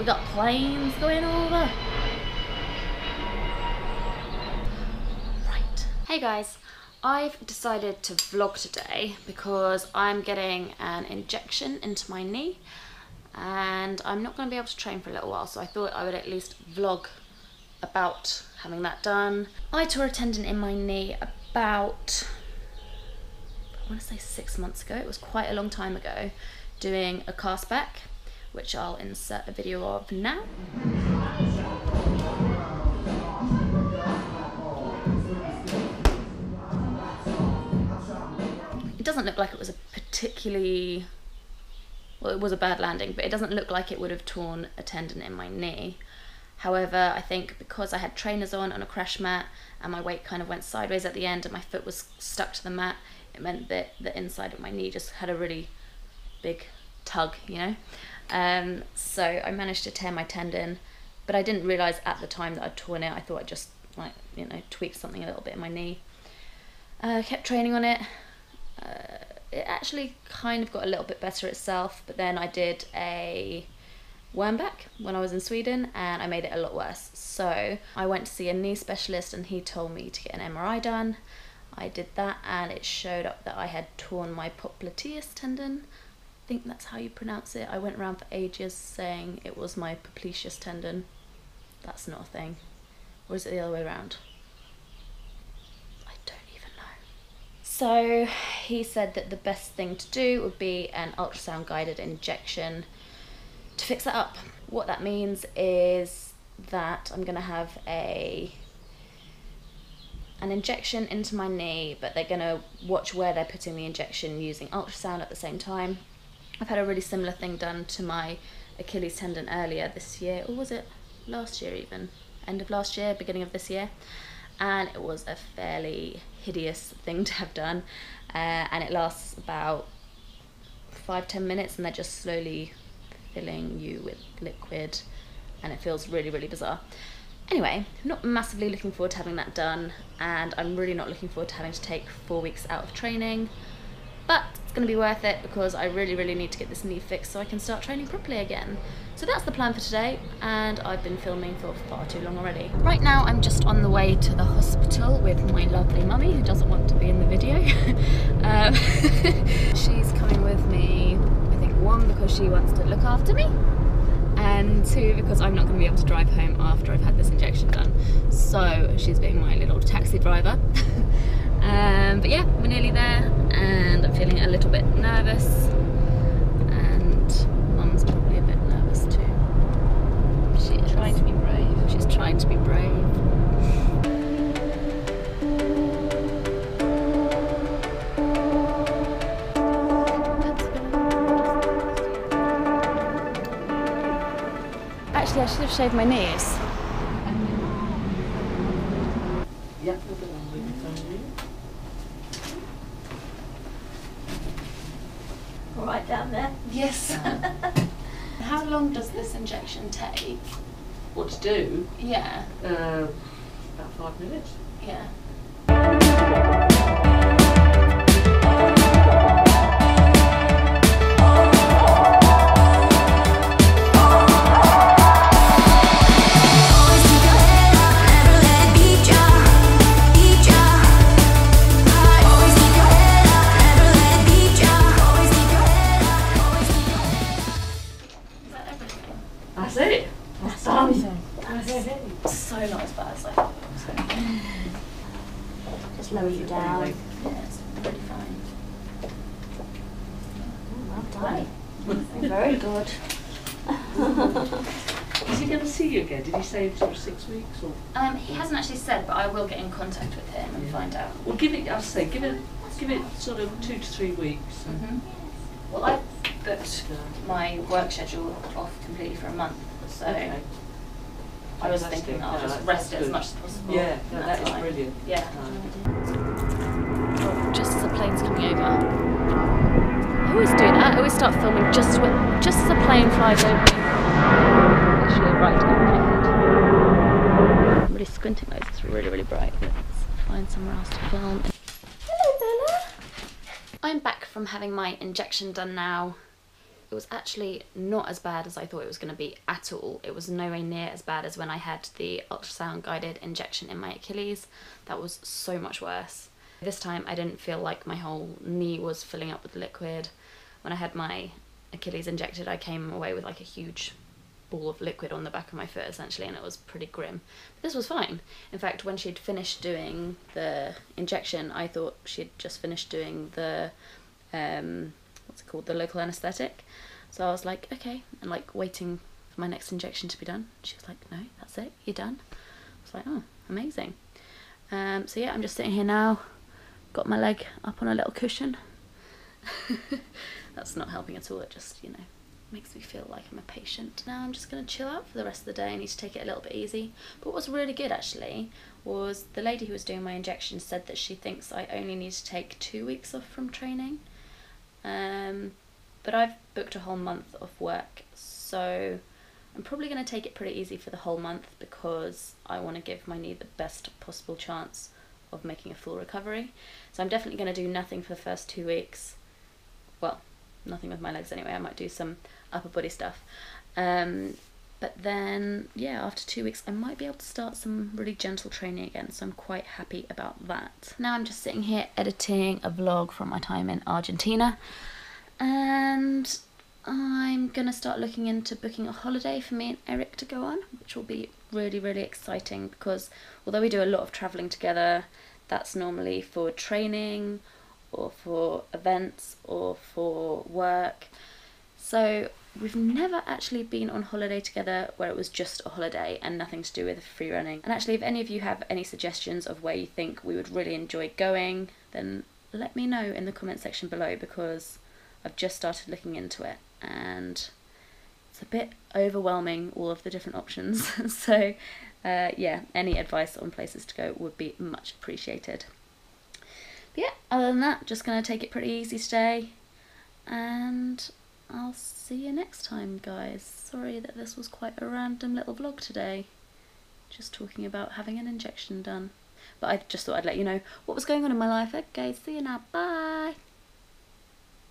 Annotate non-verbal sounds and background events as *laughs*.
We got planes going over. Right. Hey guys, I've decided to vlog today because I'm getting an injection into my knee and I'm not going to be able to train for a little while so I thought I would at least vlog about having that done. I tore a tendon in my knee about, I want to say six months ago, it was quite a long time ago, doing a cast back, which I'll insert a video of now. It doesn't look like it was a particularly well, it was a bad landing, but it doesn't look like it would have torn a tendon in my knee. However, I think because I had trainers on on a crash mat and my weight kind of went sideways at the end and my foot was stuck to the mat, it meant that the inside of my knee just had a really big tug, you know. Um, so I managed to tear my tendon, but I didn't realize at the time that I'd torn it. I thought I just like you know tweaked something a little bit in my knee. Uh, kept training on it. Uh, it actually kind of got a little bit better itself, but then I did a worm back when I was in Sweden and I made it a lot worse. So I went to see a knee specialist and he told me to get an MRI done. I did that and it showed up that I had torn my popliteus tendon. Think that's how you pronounce it. I went around for ages saying it was my popliteus tendon. That's not a thing. Or is it the other way around? I don't even know. So he said that the best thing to do would be an ultrasound guided injection to fix that up. What that means is that I'm going to have a an injection into my knee, but they're going to watch where they're putting the injection using ultrasound at the same time. I've had a really similar thing done to my Achilles tendon earlier this year, or was it last year even? End of last year, beginning of this year. And it was a fairly hideous thing *laughs* to have done. Uh, and it lasts about five, ten minutes, and they're just slowly filling you with liquid, and it feels really, really bizarre. Anyway, I'm not massively looking forward to having that done, and I'm really not looking forward to having to take four weeks out of training. It's going to be worth it because I really, really need to get this knee fixed so I can start training properly again. So that's the plan for today, and I've been filming for far too long already. Right now, I'm just on the way to the hospital with my lovely mummy who doesn't want to be in the video. *laughs* um, *laughs* she's coming with me, I think, one, because she wants to look after me, and two because I'm not going to be able to drive home after I've had this injection done. So she's being my little taxi driver. *laughs* um, but yeah, we're nearly there and I'm feeling a little bit nervous and mum's probably a bit nervous too. She is trying to be brave. She's trying to be brave. Actually, I should have shaved my knees. Yep, the one with the phone Right down there. Yes. How long does this injection take? What to do? Yeah, Uh, about five minutes. yeah. Lower you down. Yeah, it's pretty fine. Well done. Very good. Is he going to see you again? Did he say sort of six weeks or? Um, he hasn't actually said, but I will get in contact with him and Yeah. find out. Well, give it. I'll say give it. Give it sort of two to three weeks. hmm Well, I booked my work schedule off completely for a month, so Okay. I was thinking I'll No, just rest it as much as possible. Yeah, no, in that is time. brilliant. Yeah. No. Just as the plane's coming over. I always do that. I always start filming just when, just as the plane flies over. Literally right over my head. I'm really squinting those. It's really, really bright. Let's find somewhere else to film. Hello, Bella. I'm back from having my injection done now. It was actually not as bad as I thought it was going to be at all. It was nowhere near as bad as when I had the ultrasound guided injection in my Achilles. That was so much worse. This time I didn't feel like my whole knee was filling up with liquid. When I had my Achilles injected, I came away with like a huge ball of liquid on the back of my foot essentially and it was pretty grim but this was fine in fact when she'd finished doing the injection i thought she'd just finished doing the um what's it called the local anesthetic so i was like okay and like waiting for my next injection to be done she was like no that's it you're done i was like oh amazing um so yeah i'm just sitting here now got my leg up on a little cushion *laughs* that's not helping at all it just you know makes me feel like I'm a patient. Now I'm just going to chill out for the rest of the day. I need to take it a little bit easy. But what's really good actually was the lady who was doing my injection said that she thinks I only need to take two weeks off from training. Um, but I've booked a whole month of work, so I'm probably going to take it pretty easy for the whole month because I want to give my knee the best possible chance of making a full recovery. So I'm definitely going to do nothing for the first two weeks. Well, nothing with my legs anyway. I might do some upper body stuff. Um, but then, yeah, after two weeks, I might be able to start some really gentle training again. So I'm quite happy about that. Now I'm just sitting here editing a vlog from my time in Argentina. And I'm gonna start looking into booking a holiday for me and Eric to go on, which will be really, really exciting because although we do a lot of traveling together, that's normally for training or for events or for work. So we've never actually been on holiday together where it was just a holiday and nothing to do with free running. And actually, if any of you have any suggestions of where you think we would really enjoy going, then let me know in the comment section below because I've just started looking into it and it's a bit overwhelming all of the different options. *laughs* so, uh, yeah, any advice on places to go would be much appreciated. But yeah, other than that, just gonna take it pretty easy today and I'll see you next time, guys. Sorry that this was quite a random little vlog today. Just talking about having an injection done. But I just thought I'd let you know what was going on in my life. Okay, see you now. Bye.